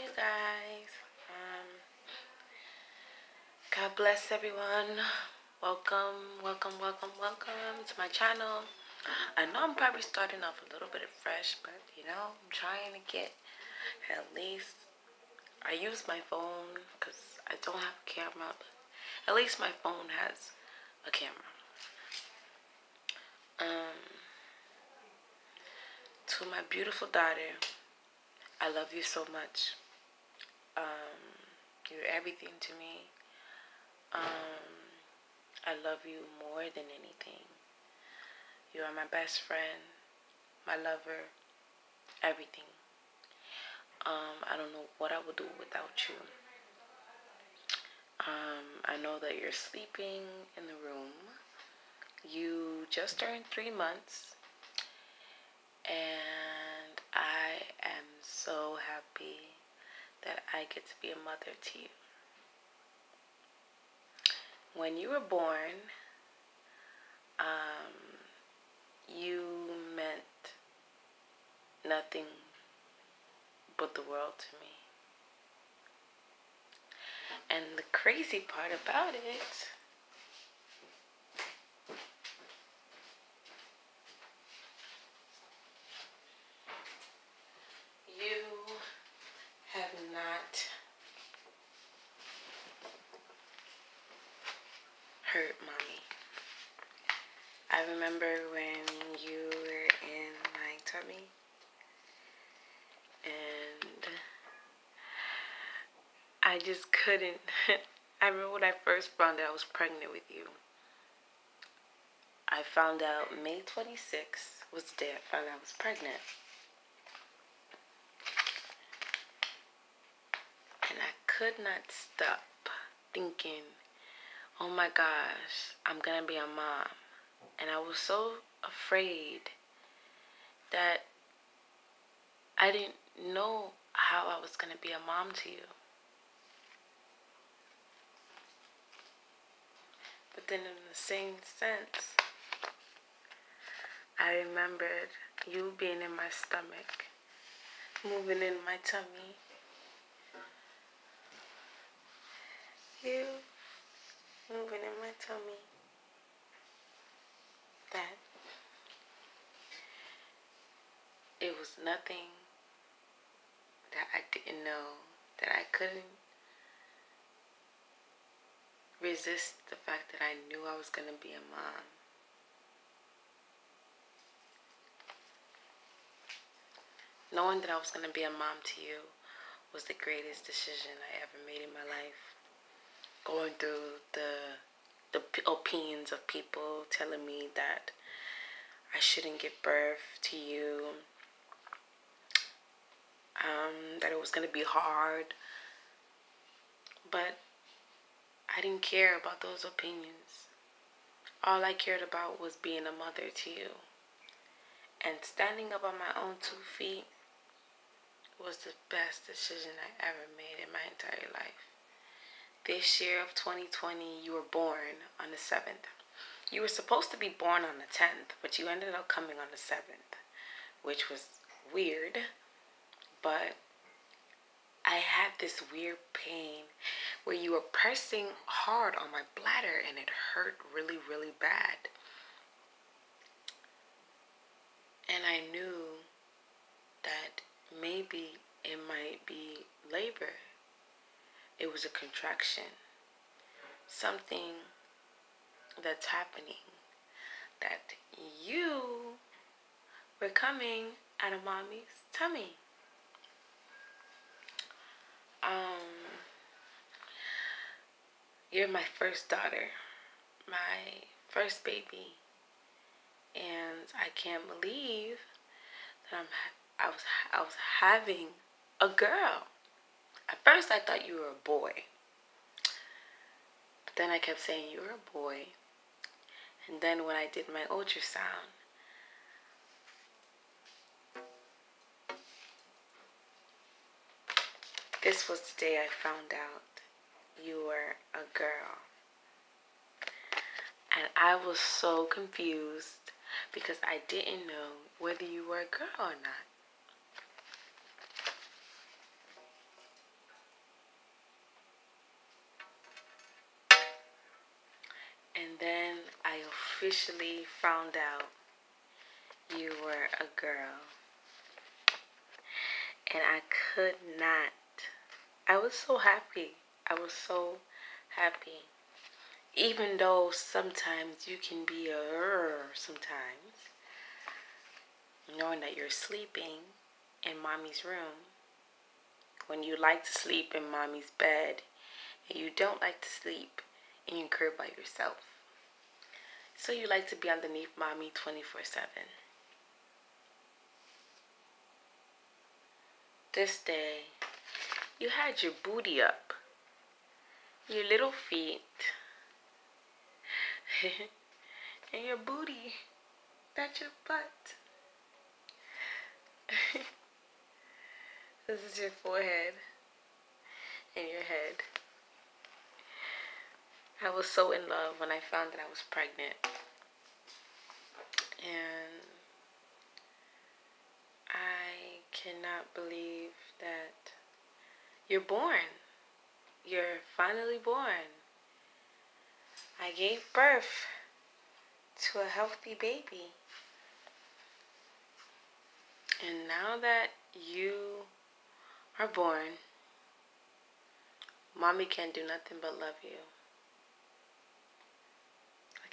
You guys. Um, God bless everyone. Welcome, welcome, welcome, welcome to my channel. I know I'm probably starting off a little bit fresh, but you know, I'm trying to get at least. I use my phone because I don't have a camera, but at least my phone has a camera. Um, to my beautiful daughter, I love you so much. Um, you're everything to me. Um, I love you more than anything. You are my best friend, my lover, everything. Um, I don't know what I would do without you. Um, I know that you're sleeping in the room. You just turned three months, and I am so happy that I get to be a mother to you. When you were born, um, you meant nothing but the world to me. And the crazy part about it you have not hurt mommy. I remember when you were in my tummy and I just couldn't. I remember when I first found out I was pregnant with you. I found out May 26th was the day I found out I was pregnant. And I could not stop thinking, oh my gosh, I'm gonna be a mom. And I was so afraid that I didn't know how I was gonna be a mom to you. But then, in the same sense, I remembered you being in my stomach, moving in my tummy. You moving in my tummy. That it was nothing that I didn't know, that I couldn't resist the fact that I knew I was going to be a mom. Knowing that I was going to be a mom to you was the greatest decision I ever made in my life. Going through the the opinions of people telling me that I shouldn't give birth to you, um, that it was going to be hard. But I didn't care about those opinions. All I cared about was being a mother to you. And standing up on my own two feet was the best decision I ever made in my entire life. This year of 2020, you were born on the 7th. You were supposed to be born on the 10th, but you ended up coming on the 7th, which was weird. But I had this weird pain where you were pressing hard on my bladder and it hurt really, really bad. And I knew that maybe it might be labor it was a contraction. Something that's happening that you were coming out of mommy's tummy. Um, you're my first daughter, my first baby, and I can't believe that I'm I was I was having a girl. At first, I thought you were a boy. But then I kept saying you were a boy. And then when I did my ultrasound, this was the day I found out you were a girl. And I was so confused because I didn't know whether you were a girl or not. Officially found out you were a girl. And I could not. I was so happy. I was so happy. Even though sometimes you can be a er sometimes, knowing that you're sleeping in mommy's room when you like to sleep in mommy's bed and you don't like to sleep in your crib by yourself. So you like to be underneath mommy 24 7. This day, you had your booty up, your little feet, and your booty. That's your butt. this is your forehead and your head. I was so in love when I found that I was pregnant. And I cannot believe that you're born. You're finally born. I gave birth to a healthy baby. And now that you are born, mommy can't do nothing but love you.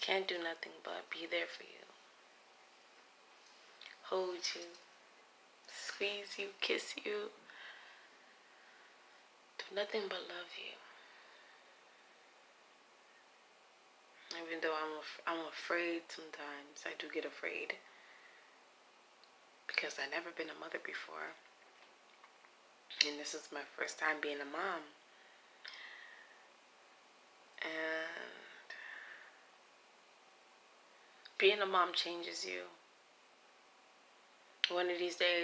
Can't do nothing but be there for you. Hold you, squeeze you, kiss you. Do nothing but love you. Even though I'm af- I'm afraid sometimes, I do get afraid because I've never been a mother before. And this is my first time being a mom. And being a mom changes you. One of these days,